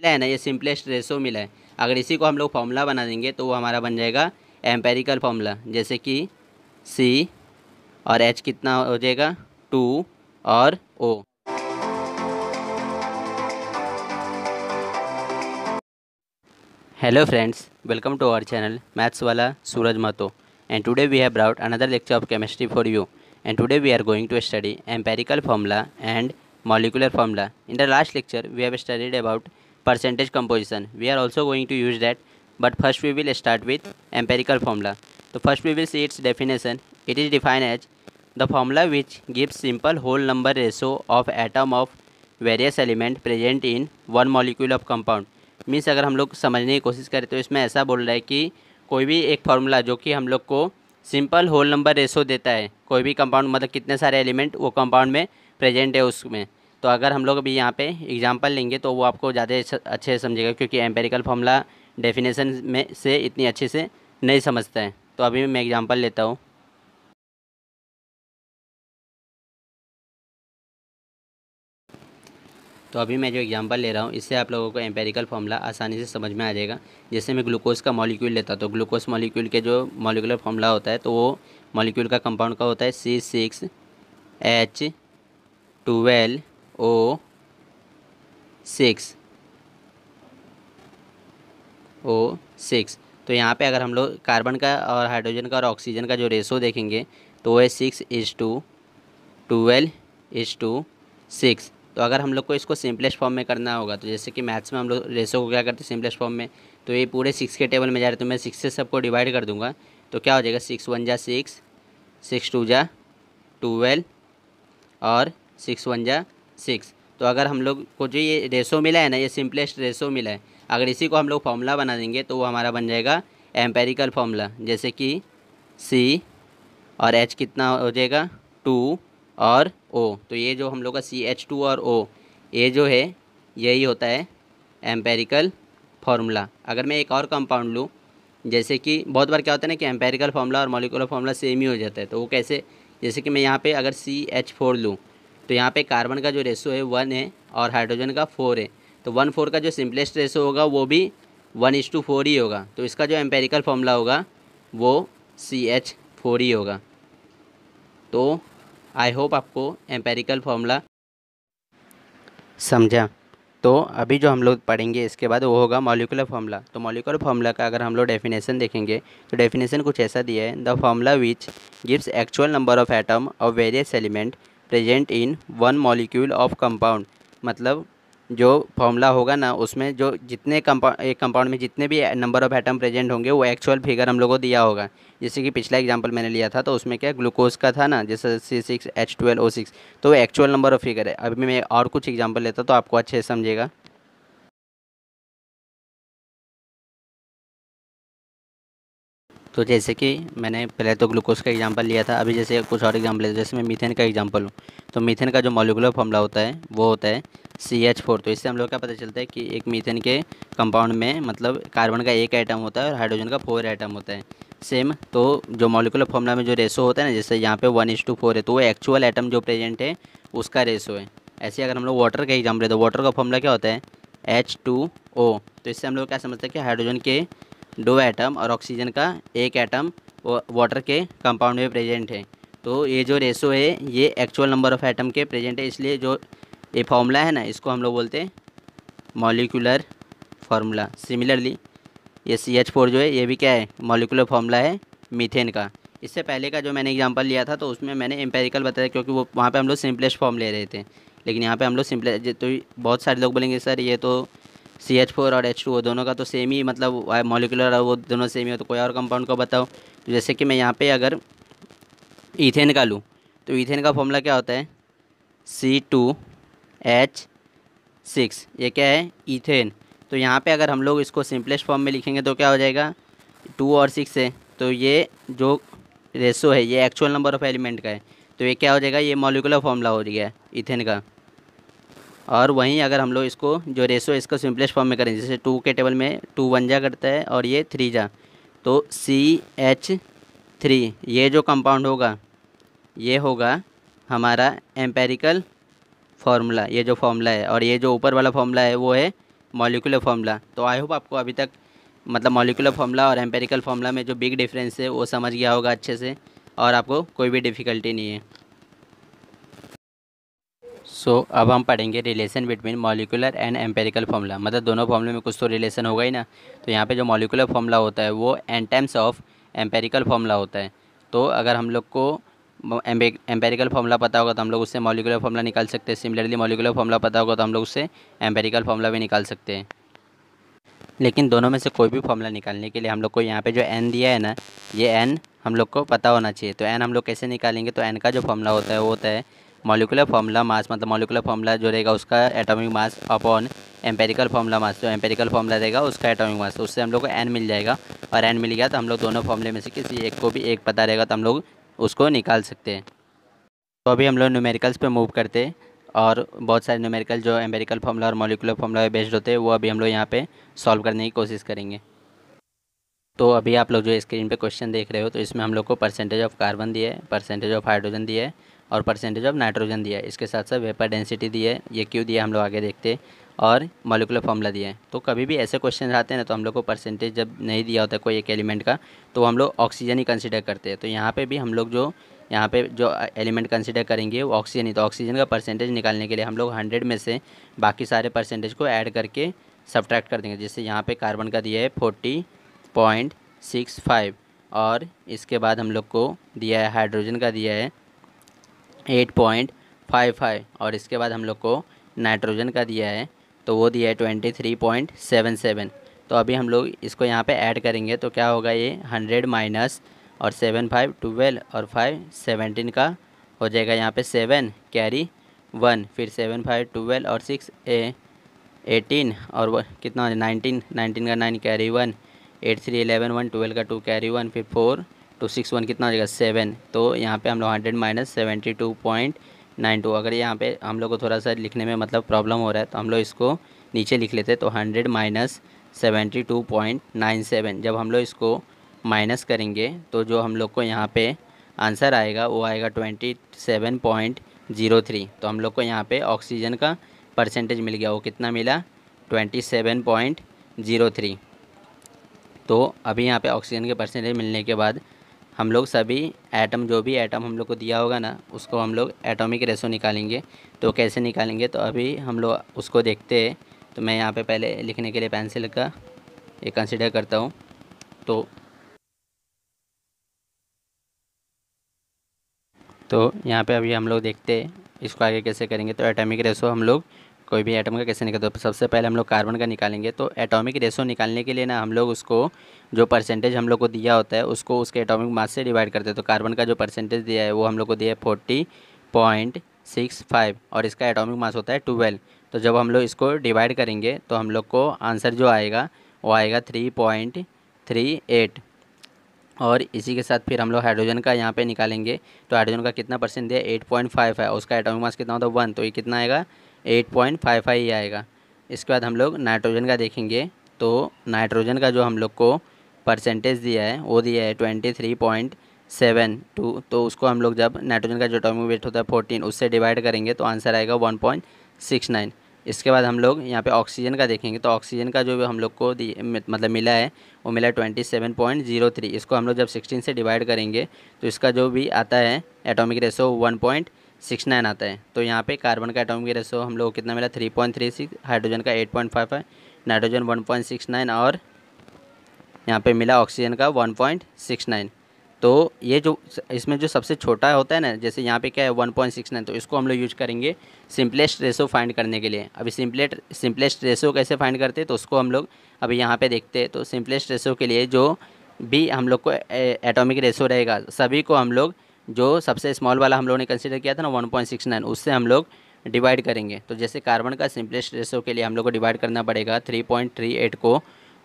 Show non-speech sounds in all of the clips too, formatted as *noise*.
मिला है ना, ये सिंपलेस्ट रेसो मिला है। अगर इसी को हम लोग फॉर्मूला बना देंगे तो वो हमारा बन जाएगा एम्पेरिकल फॉर्मूला जैसे कि सी और एच कितना हो जाएगा? टू और ओ hello friends welcome to our channel maths वाला Suraj Mahato and today we have brought another lecture of chemistry for you and today we are going to study empirical formula and molecular formula. In the last lecture, we have studied about percentage composition we are also going to use that but first we will start with empirical formula so first we will see its definition it is defined as the formula which gives simple whole number ratio of atom of various element present in one molecule of compound means अगर हम लोग समझने की कोशिश करें तो इसमें ऐसा बोल रहा है कि कोई भी एक फार्मूला जो कि हम लोग को सिंपल होल नंबर रेशो देता है कोई भी कंपाउंड मतलब कितने सारे एलिमेंट वो कंपाउंड में प्रेजेंट है उसमें तो अगर हम लोग अभी यहाँ पे एग्जांपल लेंगे तो वो आपको ज़्यादा अच्छे से समझेगा क्योंकि एम्पेरिकल फॉर्मूला डेफिनेशन में से इतनी अच्छे से नहीं समझता है। तो अभी मैं एग्जांपल लेता हूँ। तो अभी मैं जो एग्जांपल ले रहा हूँ, इससे आप लोगों को एम्पेरिकल फार्मूला आसानी से समझ में आ जाएगा। जैसे मैं ग्लूकोज का मॉलिक्यूल लेता तो ग्लूकोज मॉलिक्यूल के जो मॉलिकुलर फार्मूला होता है तो वो मॉलिक्यूल का कंपाउंड का होता है C six H twelve O six. O six. तो यहाँ पे अगर हम लोग कार्बन का और हाइड्रोजन का और ऑक्सीजन का जो रेशो देखेंगे तो वो है six is two, twelve is two, six. तो अगर हम लोग को इसको सिंपलेस्ट फॉर्म में करना होगा तो जैसे कि मैथ्स में हम लोग रेसो को क्या करते हैं सिंपलेस्ट फॉर्म में तो ये पूरे सिक्स के टेबल में जा रहे तो मैं सिक्स से सबको डिवाइड कर दूँगा तो क्या हो जाएगा सिक्स वन जा सिक्स सिक्स टू जा ट्वेल्व और सिक्स वन जा सिक्स। तो अगर हम लोग को जो ये रेसो मिला है ना, ये सिंपलेस्ट रेसो मिला है, अगर इसी को हम लोग फॉर्मूला बना देंगे तो वो हमारा बन जाएगा एम्पेरिकल फॉर्मूला जैसे कि सी और एच कितना हो जाएगा? टू और ओ तो ये जो हम लोग का सी एच टू और ओ ये जो है, यही होता है एम्पेरिकल फार्मूला अगर मैं एक और कंपाउंड लूँ, जैसे कि बहुत बार क्या होता है ना कि एम्पेरिकल फार्मूला और मोलिकुलर फार्मूला सेम ही हो जाता है तो वो कैसे? जैसे कि मैं यहाँ पे अगर सी एच फोर लूँ तो यहाँ पे कार्बन का जो रेसो है, वन है और हाइड्रोजन का फोर है। तो वन फोर का जो सिंपलेस्ट रेसो होगा, वो भी वन इज़ टू फोर ही होगा। तो इसका जो एम्पेरिकल फॉर्मूला होगा, वो सी एच फोर ही होगा। तो आई होप आपको एम्पेरिकल फॉर्मूला समझा। तो अभी जो हम लोग पढ़ेंगे, इसके बाद वो होगा मॉलिकुलर फार्मूला तो मॉलिकुलर फार्मूला का अगर हम लोग डेफिनेशन देखेंगे तो डेफिनेशन कुछ ऐसा दिया है the formula which gives actual number of atom of various element present in one molecule of compound मतलब जो फॉर्मूला होगा ना, उसमें जो जितने कंपाउंड एक कंपाउंड में जितने भी नंबर ऑफ़ एटम प्रेजेंट होंगे, वो एक्चुअल फिगर हम लोगों को दिया होगा। जैसे कि पिछला एग्जांपल मैंने लिया था तो उसमें क्या ग्लूकोज का था ना, जैसे C six H twelve O six तो वो एक्चुअल नंबर ऑफ़ फिगर है। अभी मैं और कुछ एग्ज़ाम्पल लेता तो आपको अच्छे से समझेगा। तो जैसे कि मैंने पहले तो ग्लूकोज का एग्जांपल लिया था, अभी जैसे कुछ और एग्जांपल लेते जैसे मैं मीथेन का एग्जांपल हूँ। तो मीथेन का जो मॉलिकुलर फॉर्मूला होता है, वो होता है सी एच फोर तो इससे हम लोग क्या पता चलता है कि एक मीथेन के कंपाउंड में मतलब कार्बन का एक आइटम होता है और हाइड्रोजन का फोर आइटम होता है। सेम तो जो मॉलिकुलर फॉर्मूला में जो रेसो होता है ना, जैसे यहाँ पे वन इज़ टू फोर है तो वो एक्चुअल आइटम जो प्रेजेंट है, उसका रेसो है। ऐसे अगर हम लोग वाटर का एग्ज़ाम्पल लेते तो वाटर का फॉर्मूला क्या होता है? एच टू ओ तो इससे हम लोग क्या समझते हैं कि हाइड्रोजन के दो एटम और ऑक्सीजन का एक एटम वाटर के कंपाउंड में प्रेजेंट है। तो ये जो रेसो है, ये एक्चुअल नंबर ऑफ़ एटम के प्रेजेंट है, इसलिए जो ये फार्मूला है ना, इसको हम लोग बोलते हैं मॉलिकुलर फार्मूला सिमिलरली ये सी एच फोर जो है, ये भी क्या है मॉलिकुलर फार्मूला है मीथेन का। इससे पहले का जो मैंने एग्जांपल लिया था तो उसमें मैंने एम्पेरिकल बताया, क्योंकि वो वहाँ पे हम लोग सिंपलेस्ट फॉर्म ले रहे थे। लेकिन यहाँ पे हम लोग सिंपले तो बहुत सारे लोग बोलेंगे, सर, ये तो सी एच फोर और एच टू दोनों का तो सेम ही मतलब मॉलिकुलर वो दोनों सेम ही हो तो कोई और कंपाउंड को बताओ। जैसे कि मैं यहाँ पे अगर ईथेन का लूँ तो ईथेन का फॉर्मूला क्या होता है? सी टू एच सिक्स ये क्या है? ईथेन तो यहाँ पे अगर हम लोग इसको सिंपलेस्ट फॉर्म में लिखेंगे तो क्या हो जाएगा? टू और सिक्स है तो ये जो रेसो है, ये एक्चुअल नंबर ऑफ़ एलिमेंट का है। तो ये क्या हो जाएगा? ये मॉलिकुलर फॉर्मूला हो गया है इथेन का। और वहीं अगर हम लोग इसको, जो रेसो इसको सिंपलेस्ट फॉर्म में करें, जैसे टू के टेबल में टू वन जा करता है और ये थ्री जा। तो सी एच थ्री ये जो कंपाउंड होगा, ये होगा हमारा एम्पेरिकल फार्मूला ये जो फार्मूला है। और ये जो ऊपर वाला फार्मूला है, वो है मॉलिकुलर फॉर्मूला तो आई होप आपको अभी तक मतलब मॉलिकुलर फॉर्मूला और एम्पेरिकल फॉर्मूला में जो बिग डिफरेंस है, वो समझ गया होगा अच्छे से और आपको कोई भी डिफ़िकल्टी नहीं है। सो so, अब हम पढ़ेंगे relation between molecular and empirical formula मतलब दोनों फॉर्मूले में कुछ तो रिलेशन होगा ही ना। तो यहाँ पे जो मॉलिकुलर फॉर्मूला होता है वो N times of empirical formula होता है। तो अगर हम लोग को एम्पेरिकल फॉर्मूला पता होगा तो हम लोग उससे मॉलिकुलर फॉर्मूला निकाल सकते हैं। सिमिलरली मॉलिकुलर फॉर्मूला पता होगा तो हम लोग उससे एम्पेरिकल फॉर्मूला भी निकाल सकते हैं। लेकिन दोनों में से कोई भी फॉर्मूला निकालने के लिए हम लोग को यहाँ पे जो एन दिया है ना ये एन हम लोग को पता होना चाहिए। तो एन हम लोग कैसे निकालेंगे? तो एन का जो फॉर्मूला होता है वो होता है मॉलिकुलर फॉर्मूला मास मतलब मॉलिकुलर फॉर्मूला जो रहेगा उसका atomic mass upon empirical formula mass जो एम्पेरिकल फॉर्मूला रहेगा उसका एटॉमिक मास तो उससे हम लोग को एन मिल जाएगा। और एन मिल गया तो हम लोग दोनों फॉर्मूले में से किसी एक को भी एक पता रहेगा तो हम लोग उसको निकाल सकते हैं। तो अभी हम लोग न्यूमेरिकल्स पे मूव करते हैं और बहुत सारे न्यूमेरिकल जो एम्पेरिकल फॉर्मूला और मॉलिकुलर फॉर्मूला बेस्ड होते हैं, वो अभी हम लोग यहाँ पे सॉल्व करने की कोशिश करेंगे। तो अभी आप लोग जो स्क्रीन पे क्वेश्चन देख रहे हो तो इसमें हम लोग को परसेंटेज ऑफ़ कार्बन दिया है परसेंटेज ऑफ़ हाइड्रोजन दिया है। और परसेंटेज ऑफ़ नाइट्रोजन दिया है। इसके साथ साथ वेपर डेंसिटी दी है। ये क्यों दिया हम लोग आगे देखते और मोलिकुलर फॉर्मूला दिया है। तो कभी भी ऐसे क्वेश्चन आते हैं ना तो हम लोग को परसेंटेज जब नहीं दिया होता कोई एक एलिमेंट का तो हम लोग ऑक्सीजन ही कंसिडर करते हैं। तो यहाँ पे भी हम लोग जो, यहाँ पे जो एलिमेंट कंसिडर करेंगे, वो ऑक्सीजन ही। तो ऑक्सीजन का परसेंटेज निकालने के लिए हम लोग हंड्रेड में से बाकी सारे परसेंटेज को ऐड करके सब्ट्रैक्ट कर देंगे। जैसे यहाँ पे कार्बन का दिया है फोर्टी पॉइंट सिक्स फाइव और इसके बाद हम लोग को दिया है हाइड्रोजन का दिया है एट पॉइंट फाइव फाइव और इसके बाद हम लोग को नाइट्रोजन का दिया है तो वो दिया है twenty three point seven seven. तो अभी हम लोग इसको यहाँ पे ऐड करेंगे तो क्या होगा ये हंड्रेड माइनस और सेवन फाइव ट्वेल्व और फाइव सेवेंटीन का हो जाएगा यहाँ पे सेवन कैरी वन, फिर सेवन फाइव ट्वेल्व और सिक्स ए एटीन और कितना नाइनटीन नाइनटीन का nine carry one, eight three eleven one twelve का टू कैरी वन, फिर फोर टू सिक्स वन कितना हो जाएगा? सेवन। तो यहाँ पे हम लोग hundred minus seventy two point nine two. अगर यहाँ पे हम लोग को थोड़ा सा लिखने में मतलब प्रॉब्लम हो रहा है तो हम लोग इसको नीचे लिख लेते तो hundred minus seventy two point nine seven. जब हम लोग इसको माइनस करेंगे तो जो हम लोग को यहाँ पे आंसर आएगा, वो आएगा twenty seven point zero three. तो हम लोग को यहाँ पे ऑक्सीजन का परसेंटेज मिल गया। वो कितना मिला? Twenty seven point zero three. तो अभी यहाँ पे ऑक्सीजन के परसेंटेज मिलने के बाद हम लोग सभी एटम जो भी एटम हम लोग को दिया होगा ना, उसको हम लोग एटॉमिक रेसो निकालेंगे। तो कैसे निकालेंगे? तो अभी हम लोग उसको देखते हैं। तो मैं यहाँ पे पहले लिखने के लिए पेंसिल का ये कंसिडर करता हूँ। तो तो यहाँ पे अभी हम लोग देखते हैं इसको आगे कैसे करेंगे। तो एटॉमिक रेसो हम लोग कोई भी एटम का कैसे निकलता है तो सबसे पहले हम लोग कार्बन का निकालेंगे। तो एटॉमिक रेशो निकालने के लिए ना, हम लोग उसको, जो परसेंटेज हम लोग को दिया होता है, उसको उसके एटॉमिक मास से डिवाइड करते हैं। तो कार्बन का जो परसेंटेज दिया है, वो हम लोग को दिया है फोर्टी पॉइंट सिक्स फाइव और इसका एटॉमिक मास होता है ट्वेल्व तो जब हम लोग इसको डिवाइड करेंगे तो हम लोग को आंसर जो आएगा, वो आएगा थ्री पॉइंट थ्री एट और इसी के साथ फिर हम लोग हाइड्रोजन का यहाँ पे निकालेंगे। तो हाइड्रोजन का कितना परसेंट दिया एट पॉइंट फाइव है। उसका एटॉमिक मास कितना होता है? वन तो ये कितना आएगा? एट पॉइंट फाइव फाइव ही आएगा। इसके बाद हम लोग नाइट्रोजन का देखेंगे। तो नाइट्रोजन का जो हम लोग को परसेंटेज दिया है, वो दिया है twenty three point seven two तो उसको हम लोग जब नाइट्रोजन का जो टॉमिक वेट होता है फोर्टीन उससे डिवाइड करेंगे तो आंसर आएगा वन पॉइंट सिक्स नाइन इसके बाद हम लोग यहाँ पे ऑक्सीजन का देखेंगे। तो ऑक्सीजन का जो हम लोग को दिए मतलब मिला है, वो मिला है twenty seven point zero three इसको हम लोग जब सिक्सटीन से डिवाइड करेंगे तो इसका जो भी आता है atomic ratio one point six nine आता है। तो यहाँ पे कार्बन का एटॉमिक रेसो हम लोग को कितना मिला? Three point three six, hydrogen का eight point five five, nitrogen one point six nine और यहाँ पे मिला ऑक्सीजन का वन पॉइंट सिक्स नाइन। तो ये जो इसमें जो सबसे छोटा होता है ना, जैसे यहाँ पे क्या है, वन पॉइंट सिक्स नाइन तो इसको हम लोग यूज़ करेंगे सिंपलेस्ट रेशो फाइंड करने के लिए। अभी सिंपलेट, सिंपलेस्ट रेसो कैसे फाइंड करते हैं तो उसको हम लोग अभी यहाँ पे देखते हैं। तो सिंपलेस्ट रेशो के लिए जो भी हम लोग को एटॉमिक रेसो रहेगा, सभी को हम लोग जो सबसे स्मॉल वाला हम लोगों ने कंसिडर किया था ना वन पॉइंट सिक्स नाइन उससे हम लोग डिवाइड करेंगे। तो जैसे कार्बन का सिंपलेस्ट रेशो के लिए हम लोग को डिवाइड करना पड़ेगा थ्री पॉइंट थ्री एट को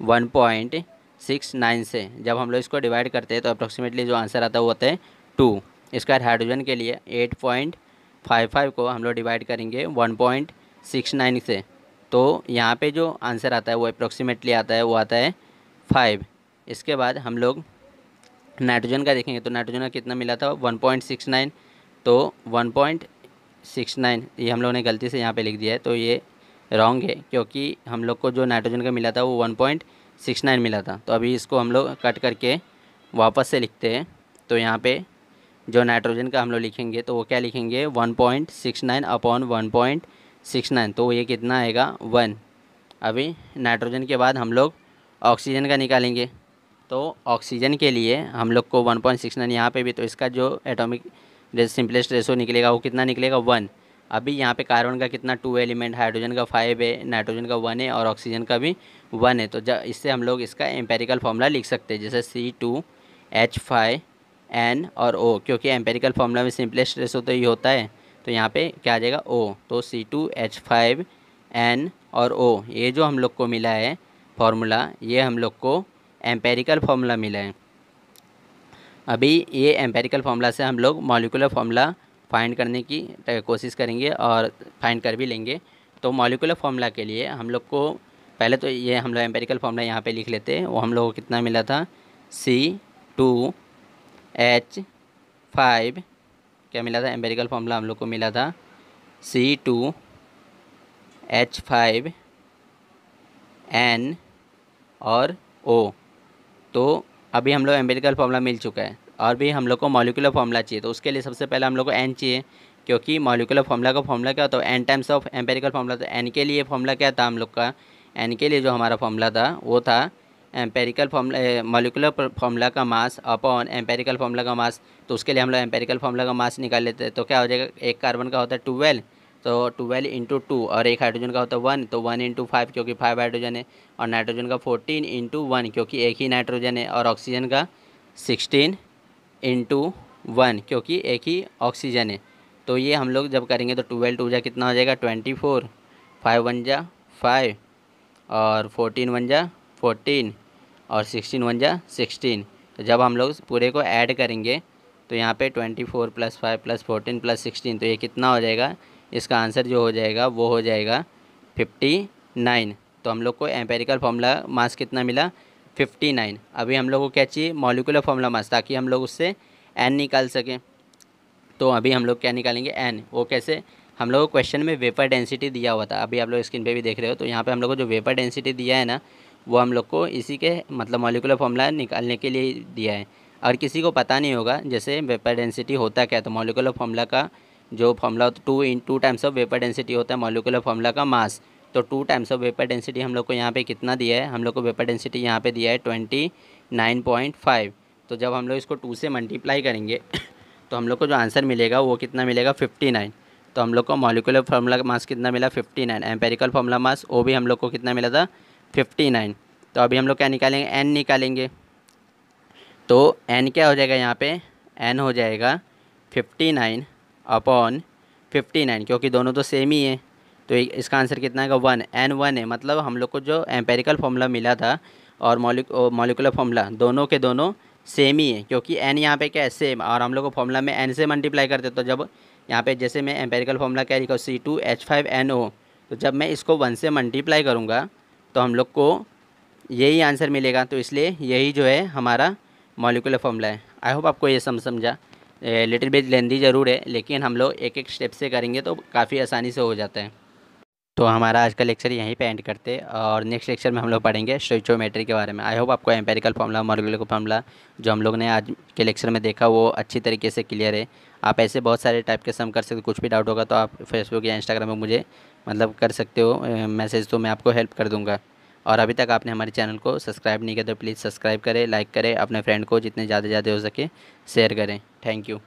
वन पॉइंट सिक्स नाइन से। जब हम लोग इसको डिवाइड करते हैं तो अप्रोक्सीमेटली जो आंसर आता है वो होता है टू इसका हाइड्रोजन के लिए एट पॉइंट फाइव फाइव को हम लोग डिवाइड करेंगे वन पॉइंट सिक्स नाइन से। तो यहाँ पे जो आंसर आता है, वो अप्रोक्सीमेटली आता है, वो आता है फाइव इसके बाद हम लोग नाइट्रोजन का देखेंगे तो नाइट्रोजन का कितना मिला था? One point six nine. तो वन पॉइंट सिक्स नाइन, ये हम लोगों ने गलती से यहाँ पे लिख दिया है तो ये रॉन्ग है, क्योंकि हम लोग को जो नाइट्रोजन का मिला था, वो वन पॉइंट सिक्स नाइन मिला था। तो अभी इसको हम लोग कट करके वापस से लिखते हैं। तो यहाँ पे जो नाइट्रोजन का हम लोग लिखेंगे तो वो क्या लिखेंगे? One point six nine upon one point six nine. तो ये कितना आएगा? वन। अभी नाइट्रोजन के बाद हम लोग ऑक्सीजन का निकालेंगे। तो ऑक्सीजन के लिए हम लोग को वन पॉइंट सिक्स नाइन यहाँ पर भी तो इसका जो एटॉमिक सिंपलेस्ट रेसो निकलेगा वो कितना निकलेगा? वन। अभी यहाँ पे कार्बन का कितना टू एलिमेंट हाइड्रोजन का फाइव है नाइट्रोजन का वन है और ऑक्सीजन का भी वन है। तो इससे हम लोग इसका एम्पेरिकल फॉर्मूला लिख सकते हैं, जैसे C two H five N और ओ क्योंकि एम्पेरिकल फॉर्मूला में सिंपलेस्ट रेसो तो ये होता है। तो यहाँ पे क्या आ जाएगा? ओ तो C two H five N और ओ ये जो हम लोग को मिला है फार्मूला ये हम लोग को एम्पेरिकल फार्मूला मिला है। अभी ये एम्पेरिकल फार्मूला से हम लोग मॉलिकुलर फार्मूला फाइंड करने की कोशिश करेंगे और फाइंड कर भी लेंगे। तो मॉलिकुलर फार्मूला के लिए हम लोग को पहले तो ये हम लोग एम्पेरिकल फार्मूला यहाँ पे लिख लेते हैं। वो हम लोग को कितना मिला था? सी टू एच फाइव क्या मिला था? एम्पेरिकल फार्मूला हम लोग को मिला था। C two H five N और ओ तो अभी हम लोग एम्पेरिकल फार्मूला मिल चुका है और भी हम लोग को मॉलिकुलर फॉर्मूला चाहिए। तो उसके लिए सबसे पहले हम लोग को एन चाहिए, क्योंकि मॉलिकुलर फॉर्मूला का फार्मूला क्या होता है? N times of empirical formula तो एन के लिए फॉर्मूला क्या था हम लोग का? एन के लिए जो हमारा फॉर्मूला था, वो था एम्पेरिकल फॉर्मूला मॉलिकुलर फॉर्मूला का मास अपॉन एम्पेरिकल फॉर्मूला का मास तो उसके लिए हम लोग एम्पेरिकल फॉर्मूला का मास निकाल लेते हैं। तो क्या हो जाएगा? एक कार्बन का होता है ट्वेल्व तो ट्वेल्व इंटू टू और एक हाइड्रोजन का होता है वन तो वन इंटू फाइव क्योंकि फाइव हाइड्रोजन है और नाइट्रोजन का फोर्टीन इंटू वन क्योंकि एक ही नाइट्रोजन है और ऑक्सीजन का सिक्सटीन इंटू वन क्योंकि एक ही ऑक्सीजन है। तो ये हम लोग जब करेंगे तो ट्वेल्व टू जा कितना हो जाएगा? ट्वेंटी फोर फाइव वन जा फाइव और फोर्टीन वन जा फोर्टीन और सिक्सटीन वन जा सिक्सटीन तो जब हम लोग पूरे को ऐड करेंगे तो यहाँ पे twenty four plus five plus fourteen plus sixteen तो ये कितना हो जाएगा? इसका आंसर जो हो जाएगा, वो हो जाएगा फिफ्टी नाइन तो हम लोग को एम्पेरिकल फॉर्मूला मास कितना मिला? फिफ्टी नाइन अभी हम लोग को क्या चाहिए? मॉलिकुलर फॉर्मूला मास ताकि हम लोग उससे एन निकाल सकें। तो अभी हम लोग क्या निकालेंगे? एन वो कैसे? हम लोग को क्वेश्चन में वेपर डेंसिटी दिया हुआ था। अभी आप लोग स्क्रीन पे भी देख रहे हो तो यहाँ पे हम लोग को जो वेपर डेंसिटी दिया है ना, वो हम लोग को इसी के मतलब मॉलिकुलर फॉर्मूला निकालने के लिए दिया है। और किसी को पता नहीं होगा, जैसे वेपर डेंसिटी होता क्या तो मॉलिकुलर फॉर्मूला का जो formula two in two times of vapour density होता है मॉलिकुलर फॉर्मूला का मास तो two times of vapour density हम लोग को यहाँ पे कितना दिया है? हम लोग को वेपर डेंसिटी यहाँ पे दिया है ट्वेंटी नाइन पॉइंट फाइव तो जब हम लोग इसको टू से मल्टीप्लाई करेंगे *coughs* तो हम लोग को जो आंसर मिलेगा वो कितना मिलेगा? फिफ्टी नाइन तो हम लोग को मॉलिकुलर फार्मूला मास कितना मिला? Fifty nine empirical formula mass वो भी हम लोग को कितना मिला था? फिफ्टी नाइन तो अभी हम लोग क्या निकालेंगे? एन निकालेंगे। तो एन क्या हो जाएगा यहाँ पे? एन हो जाएगा fifty nine upon fifty nine, क्योंकि दोनों तो सेम ही है। तो इसका आंसर कितना है वन एन वन है। मतलब हम लोग को जो एम्पेरिकल फार्मूला मिला था और मॉलिक मॉलिकुलर फार्मूला दोनों के दोनों सेम ही है, क्योंकि एन यहाँ पे क्या है? सेम और हम लोग को फार्मूला में एन से मल्टीप्लाई करते तो जब यहाँ पे जैसे मैं एम्पेरिकल फार्मूला क्या लिखा C two H five N O तो जब मैं इसको वन से मल्टीप्लाई करूँगा तो हम लोग को यही आंसर मिलेगा। तो इसलिए यही जो है हमारा मॉलिकुलर फार्मूला है। आई होप आपको ये समझ समझा। लिटिल बिट लेंदी ज़रूर है, लेकिन हम लोग एक एक स्टेप से करेंगे तो काफ़ी आसानी से हो जाता है। तो हमारा आज का लेक्चर यहीं पे एंड करते और नेक्स्ट लेक्चर में हम लोग पढ़ेंगे स्टोचोमेट्री के बारे में। आई होप आपको एम्पेरिकल फार्मूला मॉलिकुलर फार्मूला जो हम लोग ने आज के लेक्चर में देखा, वो अच्छी तरीके से क्लियर है। आप ऐसे बहुत सारे टाइप के सम कर सकते हो, कुछ भी डाउट होगा तो आप फेसबुक या इंस्टाग्राम में मुझे मतलब कर सकते हो मैसेज तो मैं आपको हेल्प कर दूँगा। और अभी तक आपने हमारे चैनल को सब्सक्राइब नहीं किया तो प्लीज़ सब्सक्राइब करें लाइक करें, अपने फ्रेंड को जितने ज़्यादा ज़्यादा हो सके शेयर करें। Thank you